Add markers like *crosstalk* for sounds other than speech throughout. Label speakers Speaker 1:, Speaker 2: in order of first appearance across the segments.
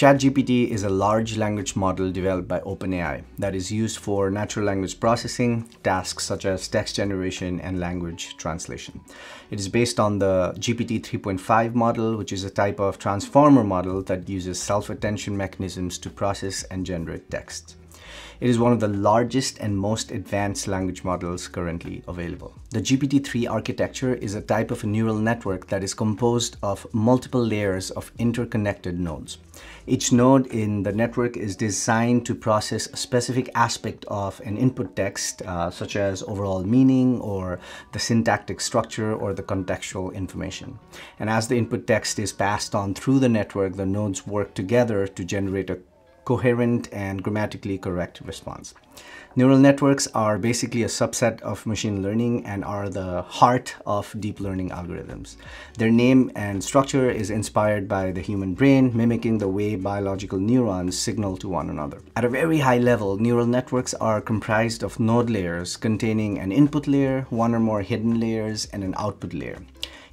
Speaker 1: ChatGPT is a large language model developed by OpenAI that is used for natural language processing, tasks such as text generation and language translation. It is based on the GPT 3.5 model, which is a type of transformer model that uses self-attention mechanisms to process and generate text. It is one of the largest and most advanced language models currently available. The GPT-3 architecture is a type of a neural network that is composed of multiple layers of interconnected nodes. Each node in the network is designed to process a specific aspect of an input text, uh, such as overall meaning or the syntactic structure or the contextual information. And as the input text is passed on through the network, the nodes work together to generate a coherent and grammatically correct response. Neural networks are basically a subset of machine learning and are the heart of deep learning algorithms. Their name and structure is inspired by the human brain, mimicking the way biological neurons signal to one another. At a very high level, neural networks are comprised of node layers containing an input layer, one or more hidden layers, and an output layer.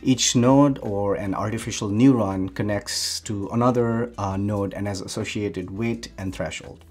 Speaker 1: Each node or an artificial neuron connects to another uh, node and has associated weight and threshold.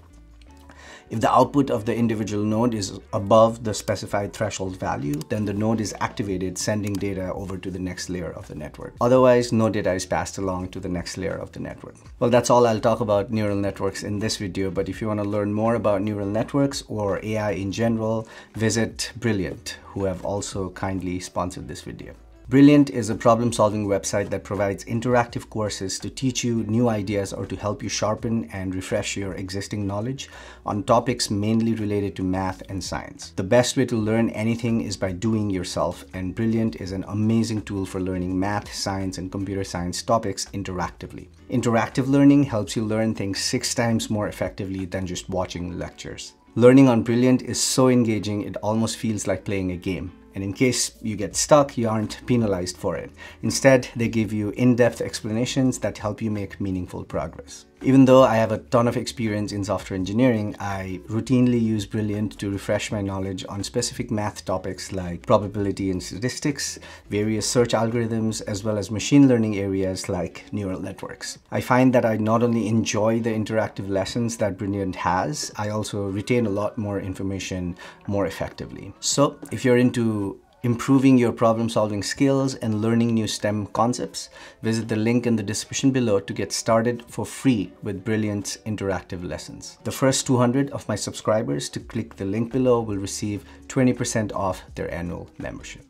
Speaker 1: If the output of the individual node is above the specified threshold value, then the node is activated, sending data over to the next layer of the network. Otherwise, no data is passed along to the next layer of the network. Well, that's all I'll talk about neural networks in this video, but if you want to learn more about neural networks or AI in general, visit Brilliant, who have also kindly sponsored this video. Brilliant is a problem-solving website that provides interactive courses to teach you new ideas or to help you sharpen and refresh your existing knowledge on topics mainly related to math and science. The best way to learn anything is by doing yourself, and Brilliant is an amazing tool for learning math, science, and computer science topics interactively. Interactive learning helps you learn things six times more effectively than just watching lectures. Learning on Brilliant is so engaging it almost feels like playing a game. And in case you get stuck, you aren't penalized for it. Instead, they give you in-depth explanations that help you make meaningful progress. Even though I have a ton of experience in software engineering, I routinely use Brilliant to refresh my knowledge on specific math topics like probability and statistics, various search algorithms, as well as machine learning areas like neural networks. I find that I not only enjoy the interactive lessons that Brilliant has, I also retain a lot more information more effectively. So if you're into improving your problem solving skills and learning new STEM concepts, visit the link in the description below to get started for free with Brilliant's interactive lessons. The first 200 of my subscribers to click the link below will receive 20% off their annual membership.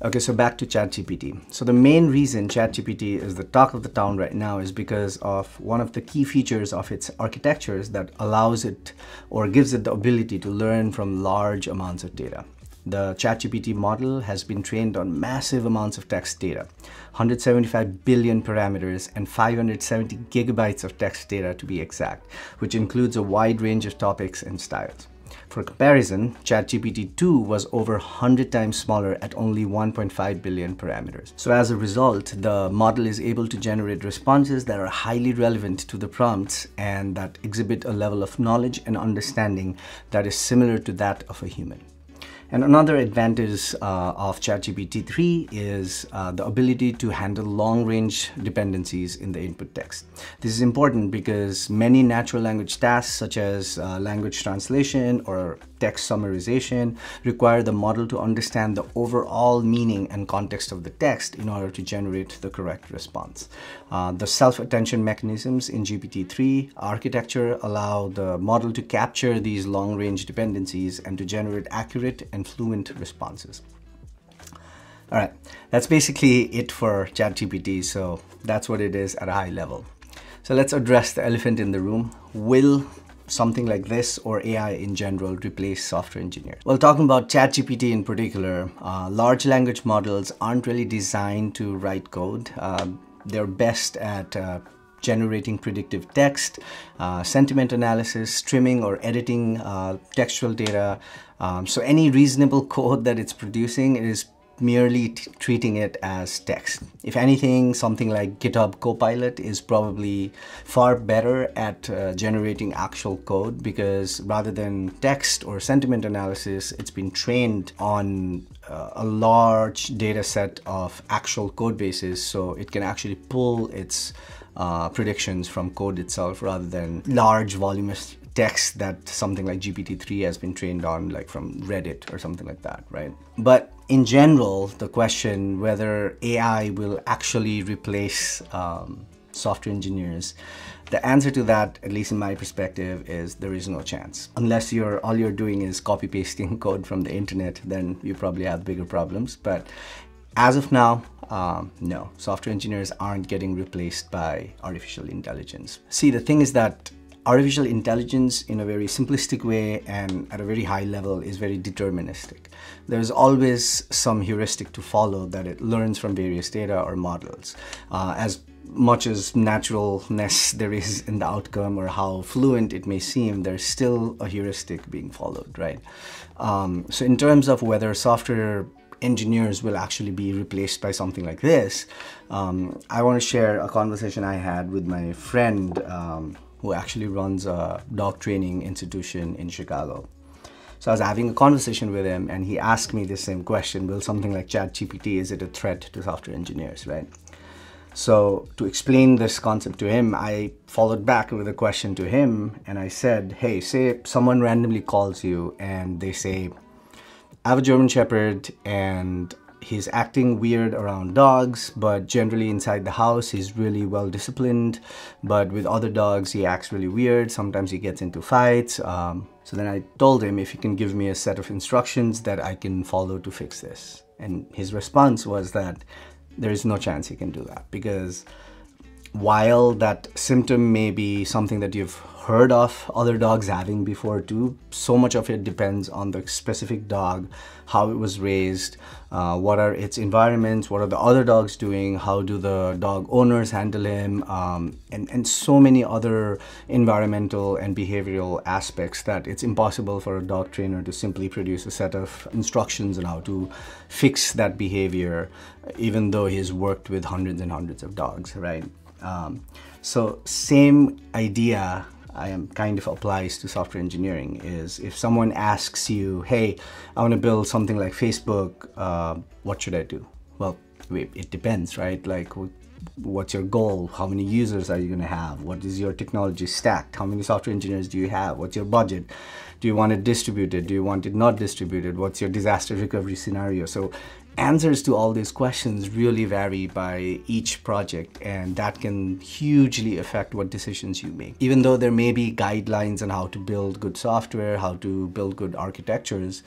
Speaker 1: Okay, so back to ChatGPT. So the main reason ChatGPT is the talk of the town right now is because of one of the key features of its architectures that allows it or gives it the ability to learn from large amounts of data. The ChatGPT model has been trained on massive amounts of text data, 175 billion parameters and 570 gigabytes of text data to be exact, which includes a wide range of topics and styles. For comparison, ChatGPT 2 was over 100 times smaller at only 1.5 billion parameters. So as a result, the model is able to generate responses that are highly relevant to the prompts and that exhibit a level of knowledge and understanding that is similar to that of a human. And another advantage uh, of ChatGPT 3 is uh, the ability to handle long-range dependencies in the input text. This is important because many natural language tasks such as uh, language translation or text summarization require the model to understand the overall meaning and context of the text in order to generate the correct response. Uh, the self-attention mechanisms in GPT-3 architecture allow the model to capture these long-range dependencies and to generate accurate and fluent responses. All right, that's basically it for ChatGPT. So that's what it is at a high level. So let's address the elephant in the room. Will something like this or AI in general replace software engineers? Well, talking about ChatGPT in particular, uh, large language models aren't really designed to write code. Uh, they're best at uh, generating predictive text, uh, sentiment analysis, trimming or editing uh, textual data. Um, so any reasonable *laughs* code that it's producing is merely treating it as text. If anything, something like GitHub Copilot is probably far better at uh, generating actual code because rather than text or sentiment analysis, it's been trained on uh, a large data set of actual code bases so it can actually pull its uh, predictions from code itself rather than large voluminous text that something like GPT-3 has been trained on, like from Reddit or something like that, right? But in general, the question whether AI will actually replace um, software engineers, the answer to that, at least in my perspective, is there is no chance. Unless you're all you're doing is copy pasting *laughs* code from the internet, then you probably have bigger problems. But as of now, um, no, software engineers aren't getting replaced by artificial intelligence. See, the thing is that artificial intelligence in a very simplistic way and at a very high level is very deterministic. There's always some heuristic to follow that it learns from various data or models. Uh, as much as naturalness there is in the outcome or how fluent it may seem, there's still a heuristic being followed, right? Um, so in terms of whether software engineers will actually be replaced by something like this, um, I want to share a conversation I had with my friend um, who actually runs a dog training institution in Chicago. So I was having a conversation with him and he asked me the same question, will something like ChatGPT, is it a threat to software engineers, right? So to explain this concept to him, I followed back with a question to him and I said, hey, say someone randomly calls you and they say, I have a German Shepherd and he's acting weird around dogs, but generally inside the house, he's really well disciplined. But with other dogs, he acts really weird. Sometimes he gets into fights. Um, so then I told him if he can give me a set of instructions that I can follow to fix this. And his response was that there is no chance he can do that because while that symptom may be something that you've heard of other dogs having before too. So much of it depends on the specific dog, how it was raised, uh, what are its environments, what are the other dogs doing, how do the dog owners handle him, um, and, and so many other environmental and behavioral aspects that it's impossible for a dog trainer to simply produce a set of instructions on how to fix that behavior, even though he's worked with hundreds and hundreds of dogs, right? Um, so same idea I am kind of applies to software engineering is if someone asks you, hey, I want to build something like Facebook, uh, what should I do? Well, it depends, right? Like, what's your goal? How many users are you going to have? What is your technology stack? How many software engineers do you have? What's your budget? Do you want it distributed? Do you want it not distributed? What's your disaster recovery scenario? So answers to all these questions really vary by each project and that can hugely affect what decisions you make. Even though there may be guidelines on how to build good software, how to build good architectures,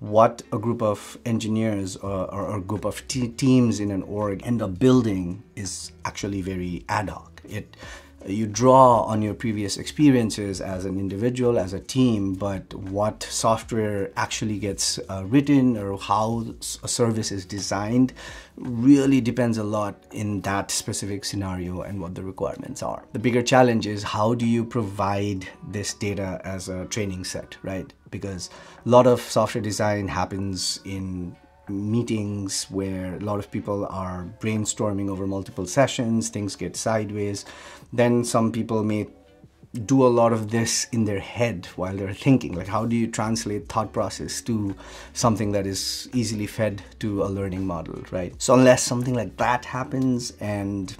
Speaker 1: what a group of engineers or, or a group of teams in an org end up building is actually very ad hoc. It you draw on your previous experiences as an individual, as a team, but what software actually gets uh, written or how a service is designed really depends a lot in that specific scenario and what the requirements are. The bigger challenge is how do you provide this data as a training set, right? Because a lot of software design happens in meetings where a lot of people are brainstorming over multiple sessions, things get sideways. Then some people may do a lot of this in their head while they're thinking. Like, how do you translate thought process to something that is easily fed to a learning model, right? So, unless something like that happens and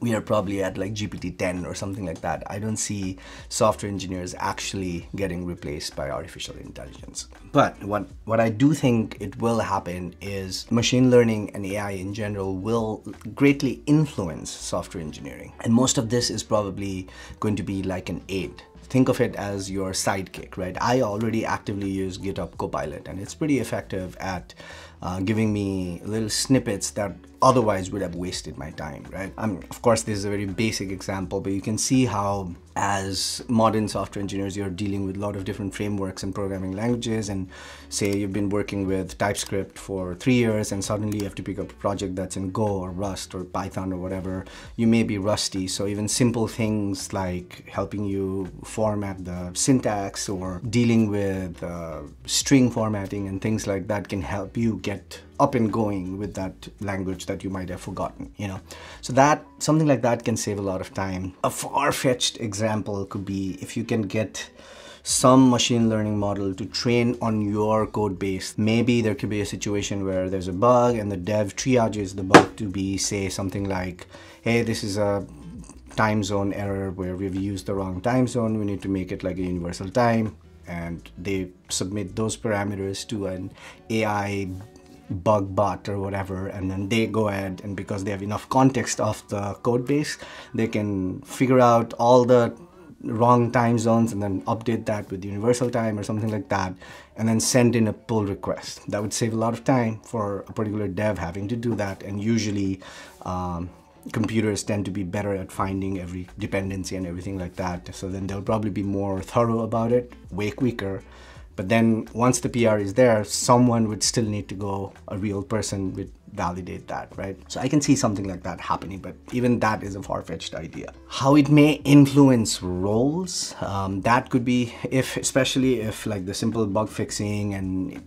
Speaker 1: we are probably at like GPT-10 or something like that. I don't see software engineers actually getting replaced by artificial intelligence. But what, what I do think it will happen is machine learning and AI in general will greatly influence software engineering. And most of this is probably going to be like an aid think of it as your sidekick, right? I already actively use GitHub Copilot and it's pretty effective at uh, giving me little snippets that otherwise would have wasted my time, right? I mean, of course, this is a very basic example, but you can see how as modern software engineers, you're dealing with a lot of different frameworks and programming languages. And say you've been working with TypeScript for three years and suddenly you have to pick up a project that's in Go or Rust or Python or whatever, you may be rusty. So even simple things like helping you format the syntax or dealing with uh, string formatting and things like that can help you get up and going with that language that you might have forgotten, you know. So that something like that can save a lot of time. A far-fetched example could be if you can get some machine learning model to train on your code base. Maybe there could be a situation where there's a bug and the dev triages the bug to be say something like, hey, this is a time zone error where we've used the wrong time zone. We need to make it like a universal time. And they submit those parameters to an AI bug bot or whatever and then they go ahead and because they have enough context of the code base they can figure out all the wrong time zones and then update that with universal time or something like that and then send in a pull request. That would save a lot of time for a particular dev having to do that and usually um, computers tend to be better at finding every dependency and everything like that so then they'll probably be more thorough about it way quicker but then once the PR is there, someone would still need to go, a real person would validate that, right? So I can see something like that happening, but even that is a far-fetched idea. How it may influence roles, um, that could be if, especially if like the simple bug fixing and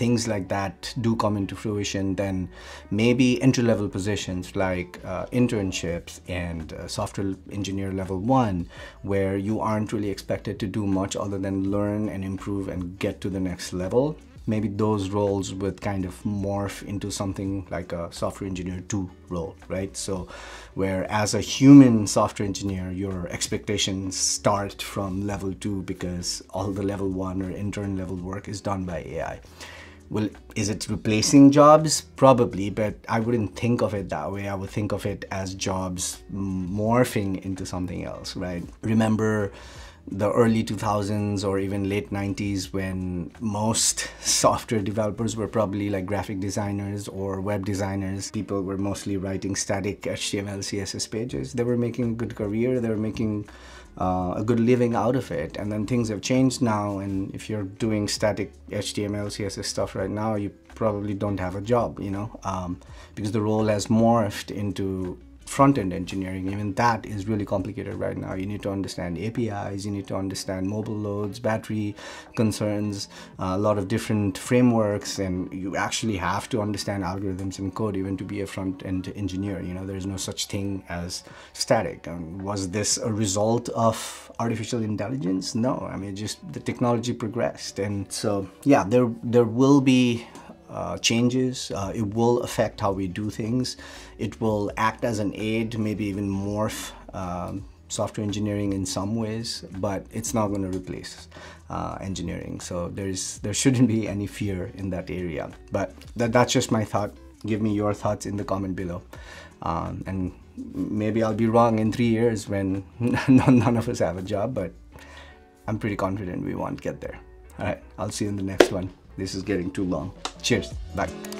Speaker 1: things like that do come into fruition, then maybe entry level positions like uh, internships and uh, software engineer level one, where you aren't really expected to do much other than learn and improve and get to the next level. Maybe those roles would kind of morph into something like a software engineer 2 role, right? So, where as a human software engineer, your expectations start from level 2 because all the level 1 or intern level work is done by AI well is it replacing jobs? Probably but i wouldn't think of it that way. I would think of it as jobs morphing into something else right? Remember the early 2000s or even late 90s when most *laughs* software developers were probably like graphic designers or web designers. People were mostly writing static html css pages. They were making a good career. They were making uh, a good living out of it. And then things have changed now, and if you're doing static HTML, CSS stuff right now, you probably don't have a job, you know, um, because the role has morphed into front-end engineering. Even that is really complicated right now. You need to understand apis you need to understand mobile loads battery concerns a lot of different frameworks and you actually have to understand algorithms and code even to be a front-end engineer. You know there's no such thing as static. And was this a result of artificial intelligence? No. I mean just the technology progressed. And so yeah there there will be uh, changes. Uh, it will affect how we do things. It will act as an aid, maybe even morph um, software engineering in some ways, but it's not going to replace uh, engineering. So there's there shouldn't be any fear in that area. But that, that's just my thought. Give me your thoughts in the comment below. Um, and maybe I'll be wrong in three years when *laughs* none of us have a job, but I'm pretty confident we won't get there. All right, I'll see you in the next one. This is getting too long. Cheers. Bye.